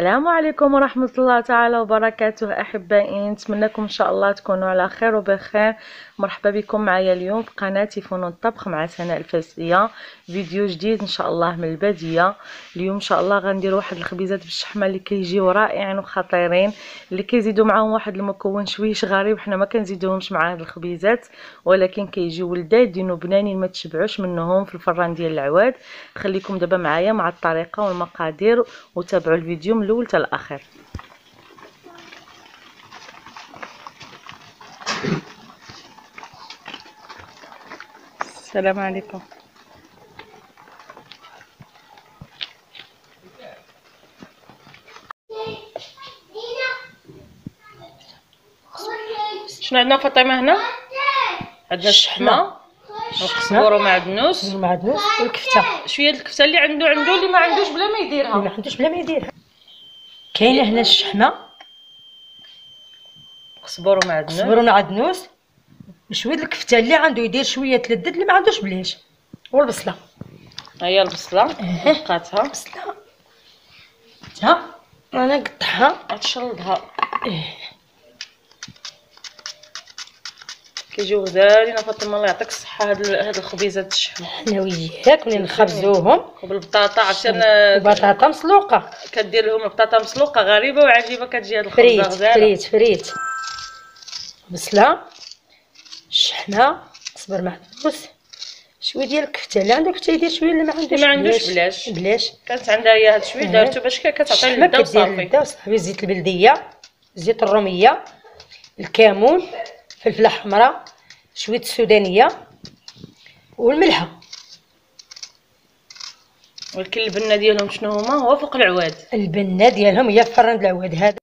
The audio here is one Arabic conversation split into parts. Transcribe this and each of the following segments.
السلام عليكم ورحمة الله تعالى وبركاته أحبائي نتمنىكم إن شاء الله تكونوا على خير وبخير. مرحبا بكم معايا اليوم في قناتي فنون الطبخ مع سناء الفاسية. فيديو جديد إن شاء الله من البادية. اليوم إن شاء الله غندير واحد الخبيزات بالشحمة اللي كيجيو رائعين وخطيرين. اللي كيزيدوا معاهم واحد المكون شويش غريب حنا ما كنزيدوهمش مع هاد الخبيزات. ولكن كيجيو ولدادين وبنانين ما تشبعوش منهم في الفران ديال العواد. خليكم دابا معايا مع الطريقة والمقادير وتابعوا الفيديو من الأول حتى الآخر. السلام عليكم. شنو عندنا فاطمة هنا؟ عندنا الشحمة. والقزبور ومعدنوس المعدنوس والكفتة. شوية الكفتة اللي عنده عنده اللي ما عندوش بلا ما يديرها. اللي ما عندوش بلا ما يديرها. كاينة هنا الشحمة. قزبور ومعدنوس صبر ومعدنوس شوية الكفتة اللي عنده يدير شوية تلدد اللي ما عندوش بلاش. والبصلة. هي البصلة؟ قطعتها. بصلة. ها؟ أنا قطعها. غتشلضها إيه. كيجيو غزالين فاطمة الله يعطيك الصحة. هاد هاد الخبيزات الشحمه حنا وياك ملي نخبزوهم. وبالبطاطا عرفتي أنا وبطاطا مسلوقة. كدير لهم البطاطا مسلوقة غريبة وعجيبة كتجي هاد الخبزه فريت غزالة. فريت فريت. بصلة. الشحمه صبر معدنوس شوية ديال الكفتة اللي عنده كفتة يدير شوية اللي ما عندوش ما عندوش بلاش. بلاش. كانت عندها هي هاد شوية. دارتو باش كتعطي كدير وصافي اللذه وصافي زيت البلدية زيت الرومية الكمون فلفلة حمراء شوية السودانية والملحة. ولكن البنة ديالهم شنو هما؟ هو فوق العواد. البنة ديالهم هي في فران العواد. هذا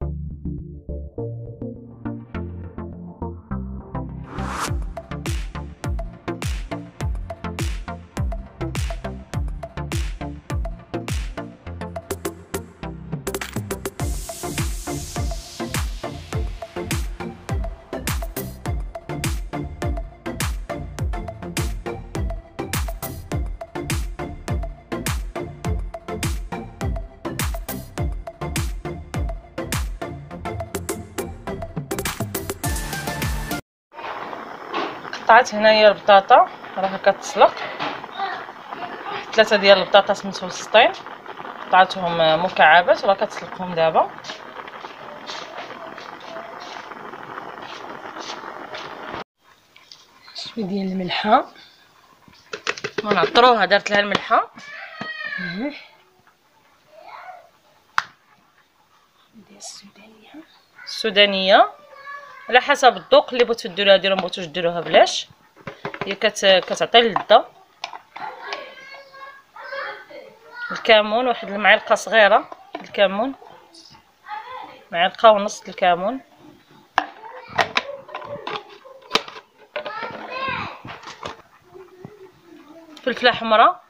قطعت هنايا البطاطا راها كتسلق. ثلاثة ديال البطاطا متوسطين قطعتهم مكعبات وراه كتسلقهم دابا. شوية ديال الملحة. ونعطروها درت لها الملحة. السودانية. السودانية. على حسب الذوق اللي بغيتو ديروها ديروا ما بغيتوش ديروها بلاش. هي كت... كتعطي اللذه الكمون واحد المعلقة صغيرة الكمون. معلقة ونص الكمون. فلفله حمراء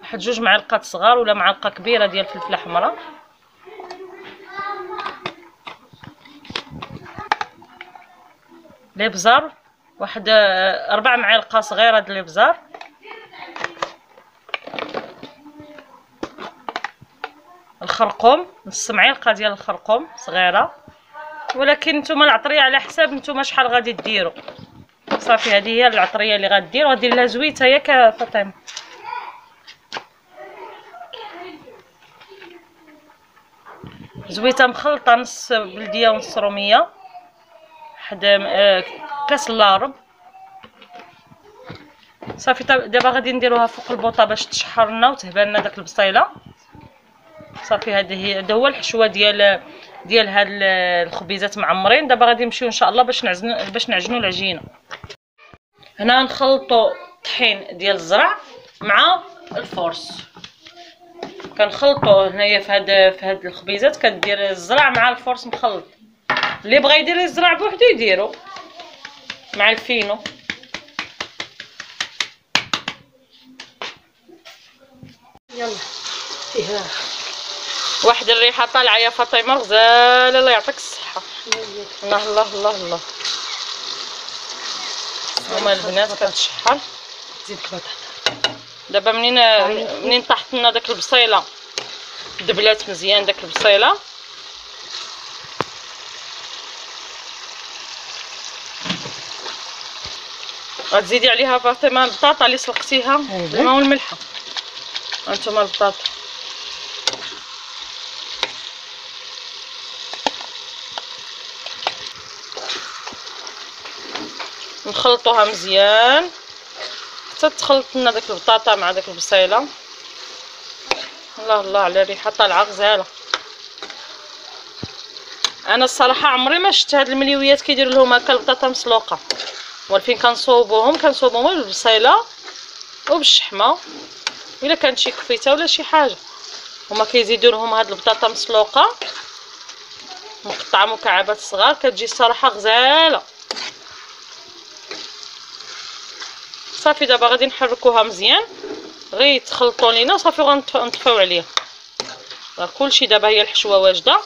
واحد جوج معلقات صغار ولا معلقة كبيرة ديال فلفله حمراء الابزار واحد آه، أربع معالق صغيره د الابزار الخرقوم نص معلقه ديال الخرقوم صغيرة. ولكن نتوما العطرية على حساب نتوما شحال غادي ديروا صافي هذه هي العطرية اللي غدير وغدير لها زويتة ياك فاطمة. زويتة مخلطة نص بلدية ونص رومية. آه، كاس اللارب. صافي طاب- دابا غادي نديروها فوق البوطة باش تشحر لنا وتهبى لنا داك البصيله صافي هذه هي هذا هو الحشوة ديال ديال هاد ال- الخبيزات معمرين دابا غادي نمشيو إن شاء الله باش نعزنو باش نعجنوا العجينة. هنا نخلطوا الطحين ديال الزرع مع ال force كنخلطوا هنايا في هاد في هاد الخبيزات كدير الزرع مع ال force مخلط. اللي بغى يدير الزرع بوحدو يديرو. مع الفينو. يلا. فيها. واحد الريحة طالعة يا فاطمة غزالة. الله يعطيك الصحة. الله الله الله الله. هما البنات كتشحر. زيد البطاطا. دابا منين منين طاحت لنا داك البصيلة؟ دبلات مزيان داك البصيلة. غتزيدي عليها فاطمة البطاطا اللي سلقتيها أيوة. الماء والملحة. هانتوما البطاطا. نخلطوها مزيان. حتى تخلط لنا داك البطاطا مع داك البصيلة. الله الله على الريحة طالعه غزاله أنا الصراحة عمري ما شفت هاد المليويات كيديروا لهم هكا البطاطا مسلوقة. والفين كنصوبوهم كنصوبوهم بالبصيله وبالشحمه إلا كانت شي كفيتة ولا شي حاجة. هما كيزيدوا لهم هاد البطاطا مسلوقة. مقطعة مكعبات صغار كتجي الصراحة غزالة. صافي دابا غادي نحركوها مزيان. غير يتخلطوا لينا وصافي غنطفيو عليها كلشي دابا هي الحشوة واجدة.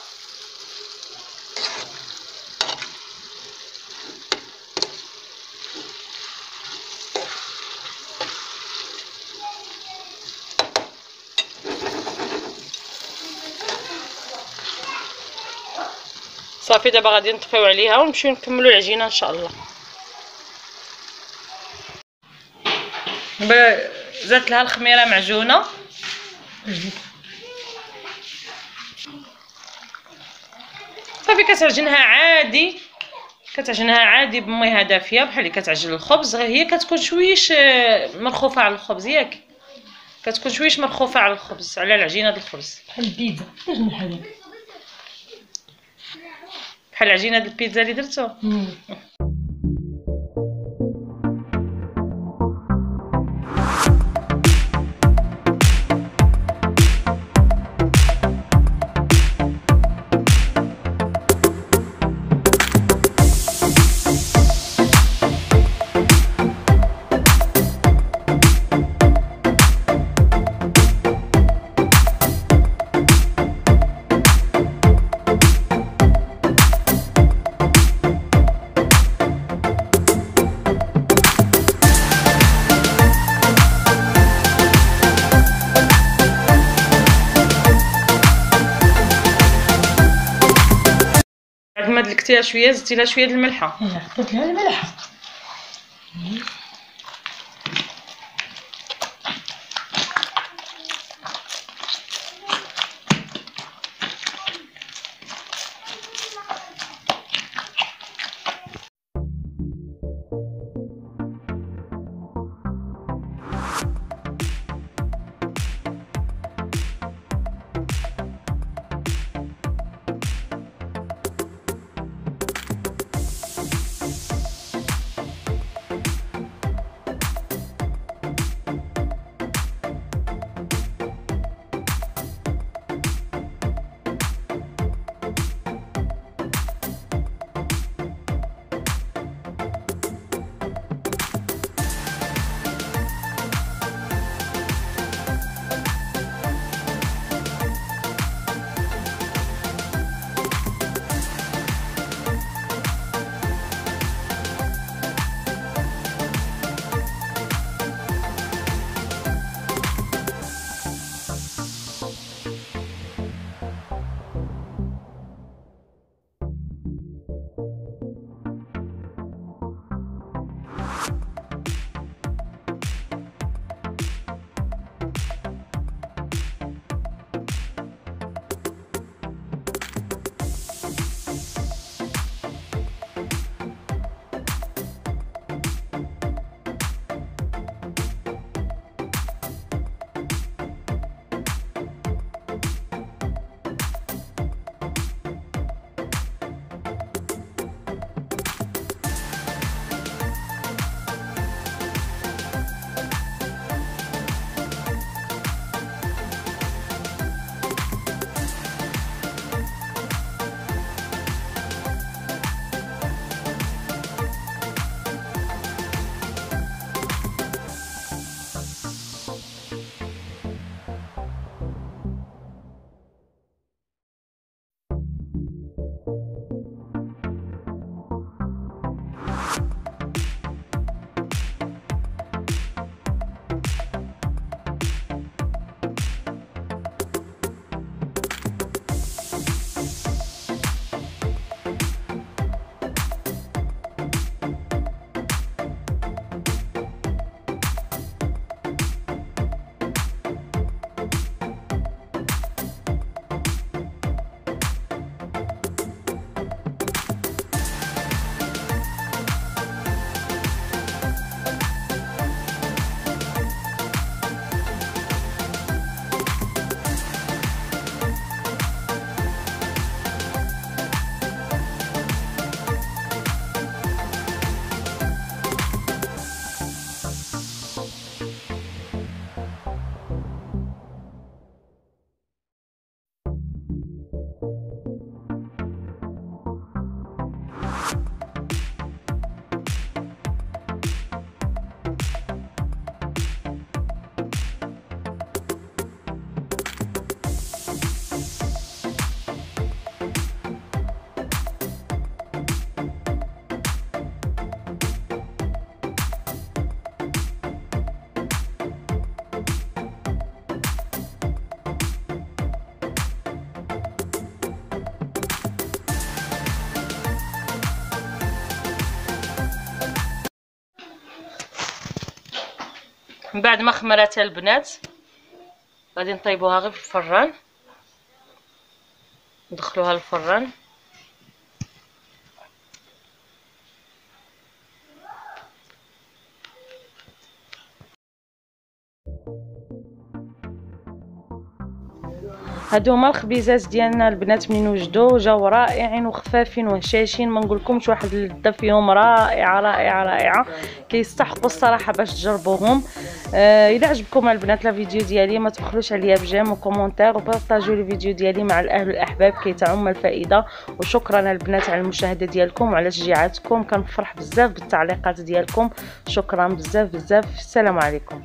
صافي دابا غادي نطفيو عليها ونمشيو نكملوا العجينة إن شاء الله. زدت لها الخميرة معجونة. صافي كتعجنها عادي. كتعجنها عادي بميها دافية بحال اللي كتعجن الخبز. غير هي كتكون شويش آه، مرخوفة على الخبز. ياك كتكون شويش مرخوفة على الخبز على العجينة ديال الخبز. بحال البيتزا. بحال هكا بحال ديال البيتزا اللي درتو. دلكتيها شوية زدتي لها شوية الملحة. حطيت لها الملح من بعد ما خمراتها البنات غادي نطيبوها غير في الفران. ندخلوها للفران. هادو هما الخبيزات ديالنا البنات من وجدوا جاو رائعين وخفافين وهشاشين. ما نقولكمش واحد اللذه فيهم رائعة رائعة رائعة. كيستحقوا الصراحة باش تجربوهم. آه اذا عجبكم البنات لا فيديو ديالي ما تبخلوش عليا بجيم وكومونتير وبارطاجيو الفيديو ديالي مع الأهل والأحباب كي تعم الفائدة. وشكرا البنات على المشاهدة ديالكم وعلى تشجيعاتكم. كنفرح بزاف بالتعليقات ديالكم. شكرا بزاف بزاف. السلام عليكم.